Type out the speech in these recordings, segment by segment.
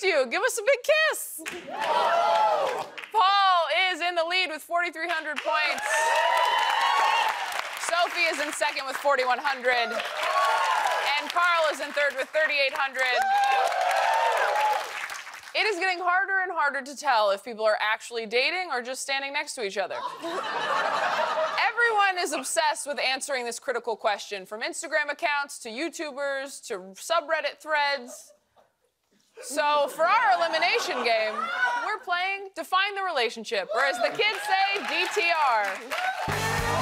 you. Give us a big kiss. Paul is in the lead with 4,300 points. Sophie is in second with 4,100. And Carl is in third with 3,800. It is getting harder and harder to tell if people are actually dating or just standing next to each other. Everyone is obsessed with answering this critical question, from Instagram accounts to YouTubers to subreddit threads. So, for our elimination game, we're playing Define the Relationship, or as the kids say, DTR.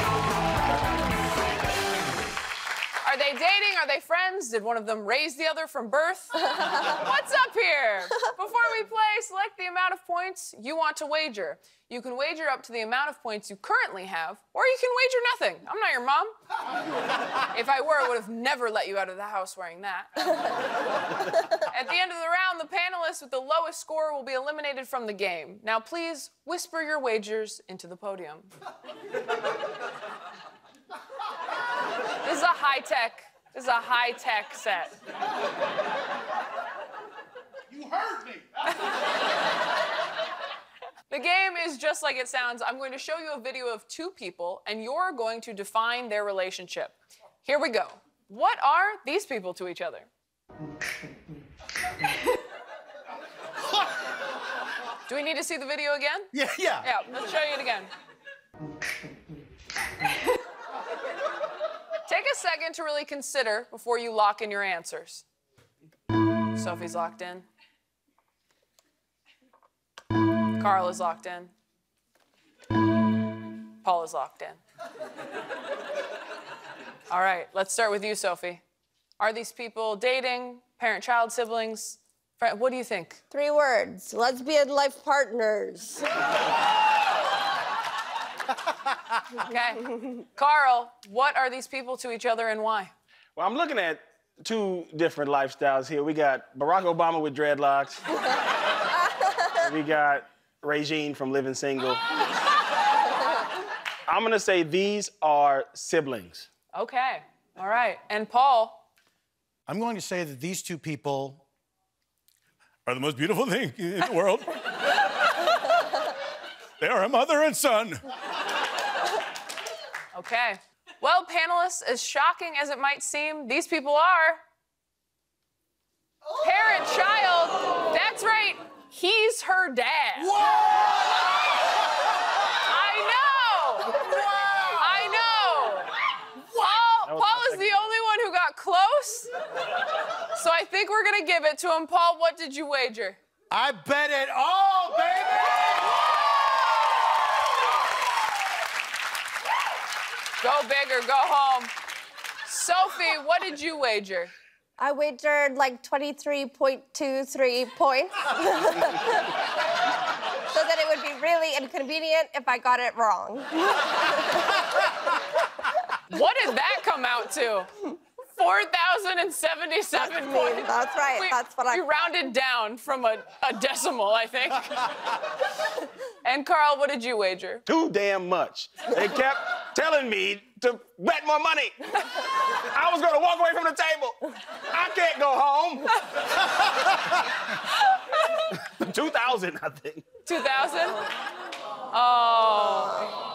Are they dating? Are they friends? Did one of them raise the other from birth? What's up here? Before we play, select the amount of points you want to wager. You can wager up to the amount of points you currently have, or you can wager nothing. I'm not your mom. If I were, I would have never let you out of the house wearing that. At the end of the round, the panelists with the lowest score will be eliminated from the game. Now, please whisper your wagers into the podium. This is a high tech. This is a high tech set. You heard me. The game is just like it sounds. I'm going to show you a video of two people, and you're going to define their relationship. Here we go. What are these people to each other? Do we need to see the video again? Yeah, yeah. Yeah, let's show you it again. Take a second to really consider before you lock in your answers. Sophie's locked in. Carl is locked in. Paul is locked in. All right, let's start with you, Sophie. Are these people dating, parent child siblings? What do you think? Three words lesbian life partners. Okay. Carl, what are these people to each other and why? Well, I'm looking at two different lifestyles here. We got Barack Obama with dreadlocks. we got Regine from Living Single. I'm gonna say these are siblings. Okay. All right. And Paul, I'm going to say that these two people are the most beautiful thing in the world. they are a mother and son. Okay. Well, panelists, as shocking as it might seem, these people are parent child. That's right. He's her dad. I know. I know. Paul, was Paul my is the only one who got close. So I think we're gonna give it to him. Paul, what did you wager? I bet it all, baby. Go big or go home. Sophie, what did you wager? I wagered like 23.23 points. so that it would be really inconvenient if I got it wrong. What did that come out to? 4,077 points. That's right. We, That's what I. we rounded down from a, a decimal, I think. and Carl, what did you wager? Too damn much. They kept telling me to bet more money. I was gonna walk away from the table. I can't go home. 2,000, I think. 2,000? Oh.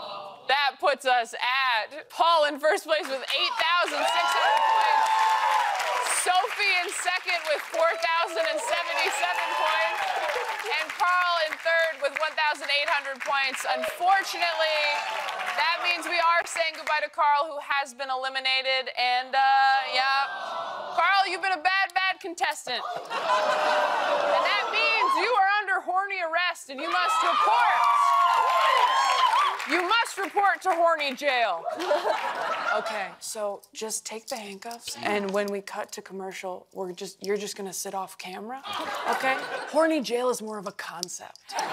That puts us at Paul in first place with 8,600 points. Sophie in second with 4,077 points. And Carl in third with 1,800 points. Unfortunately, that means we are saying goodbye to Carl, who has been eliminated. And, uh, yeah. Carl, you've been a bad, bad contestant. And that means you are under horny arrest and you must report. You must report to horny jail. okay, so just take the handcuffs, and when we cut to commercial, we're just you're just gonna sit off camera. Okay? Horny jail is more of a concept. Okay.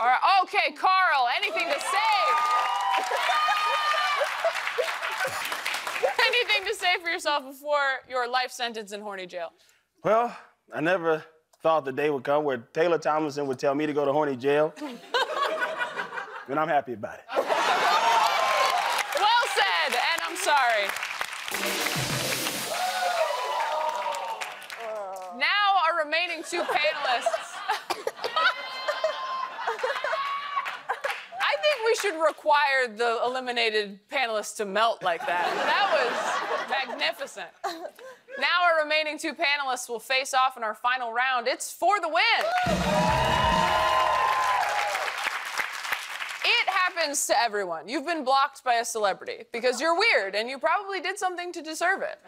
All right. Okay, Carl, anything to say? anything to say for yourself before your life sentence in horny jail? Well, I never thought the day would come where Taylor Tomlinson would tell me to go to horny jail. and I'm happy about it. Well said, and I'm sorry. Now, our remaining two panelists. I think we should require the eliminated panelists to melt like that. That was magnificent. Now our remaining two panelists will face off in our final round. It's for the win. It happens to everyone. You've been blocked by a celebrity because you're weird and you probably did something to deserve it.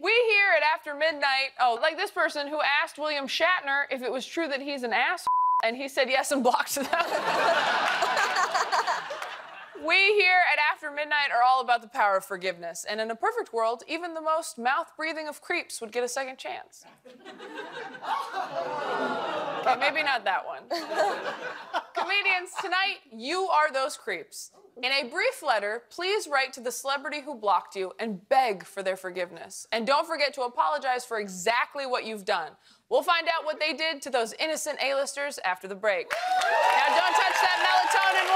We hear it after midnight. Oh, like this person who asked William Shatner if it was true that he's an ass, and he said yes and blocked them. we here at After Midnight are all about the power of forgiveness, and in a perfect world, even the most mouth breathing of creeps would get a second chance. Okay, maybe not that one. Comedians, tonight, you are those creeps. In a brief letter, please write to the celebrity who blocked you and beg for their forgiveness. And don't forget to apologize for exactly what you've done. We'll find out what they did to those innocent A-listers after the break. Now, don't touch that melatonin.